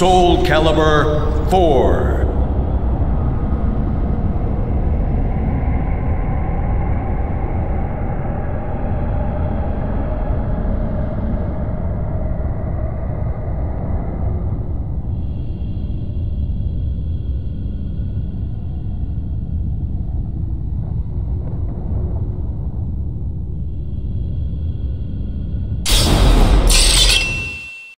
Soul Calibur 4.